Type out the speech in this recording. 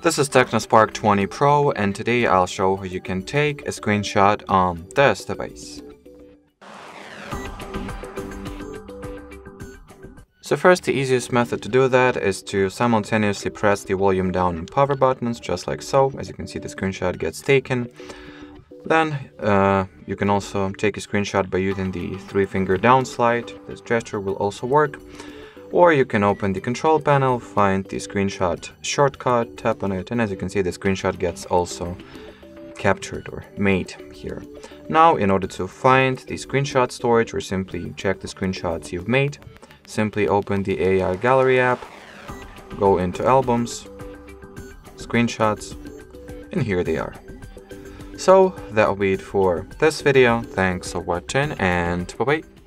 This is TECNO Spark 20 Pro and today I'll show how you can take a screenshot on this device. So first the easiest method to do that is to simultaneously press the volume down and power buttons just like so. As you can see the screenshot gets taken. Then uh, you can also take a screenshot by using the three finger down slide. This gesture will also work. Or you can open the control panel, find the screenshot shortcut, tap on it, and as you can see the screenshot gets also captured or made here. Now in order to find the screenshot storage or simply check the screenshots you've made, simply open the AI Gallery app, go into Albums, Screenshots, and here they are. So that'll be it for this video, thanks for watching and bye bye.